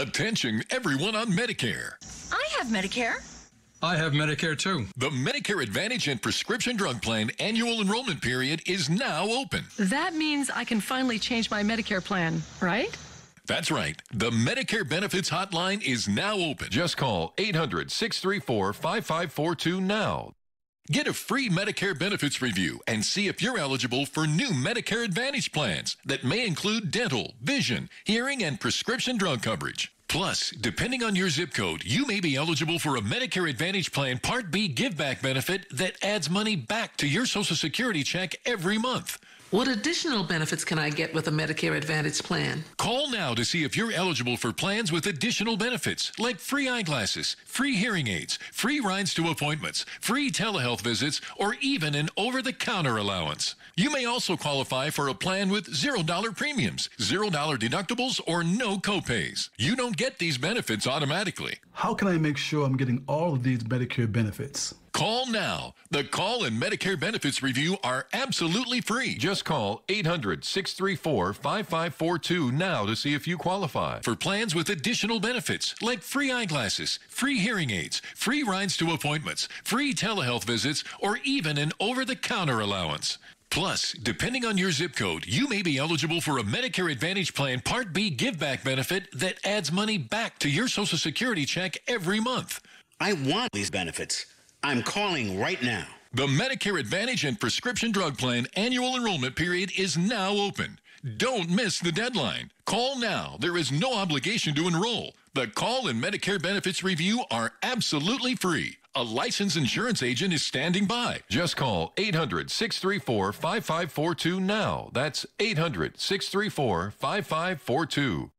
Attention, everyone on Medicare. I have Medicare. I have Medicare too. The Medicare Advantage and Prescription Drug Plan annual enrollment period is now open. That means I can finally change my Medicare plan, right? That's right. The Medicare Benefits Hotline is now open. Just call 800 634 5542 now. Get a free Medicare benefits review and see if you're eligible for new Medicare Advantage plans that may include dental, vision, hearing, and prescription drug coverage. Plus, depending on your zip code, you may be eligible for a Medicare Advantage Plan Part B giveback benefit that adds money back to your Social Security check every month. What additional benefits can I get with a Medicare Advantage plan? Call now to see if you're eligible for plans with additional benefits like free eyeglasses, free hearing aids, free rides to appointments, free telehealth visits, or even an over the counter allowance. You may also qualify for a plan with $0 premiums, $0 deductibles, or no copays. You don't get these benefits automatically. How can I make sure I'm getting all of these Medicare benefits? Call now. The call and Medicare benefits review are absolutely free. Just call 800 634 5542 now to see if you qualify. For plans with additional benefits like free eyeglasses, free hearing aids, free rides to appointments, free telehealth visits, or even an over the counter allowance. Plus, depending on your zip code, you may be eligible for a Medicare Advantage Plan Part B give back benefit that adds money back to your Social Security check every month. I want these benefits. I'm calling right now. The Medicare Advantage and Prescription Drug Plan annual enrollment period is now open. Don't miss the deadline. Call now. There is no obligation to enroll. The call and Medicare benefits review are absolutely free. A licensed insurance agent is standing by. Just call 800 634 5542 now. That's 800 634 5542.